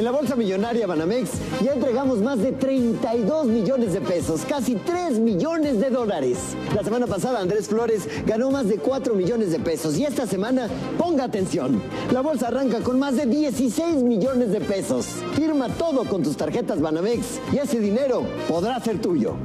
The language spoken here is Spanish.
En la Bolsa Millonaria Banamex ya entregamos más de 32 millones de pesos, casi 3 millones de dólares. La semana pasada Andrés Flores ganó más de 4 millones de pesos y esta semana, ponga atención, la bolsa arranca con más de 16 millones de pesos. Firma todo con tus tarjetas Banamex y ese dinero podrá ser tuyo.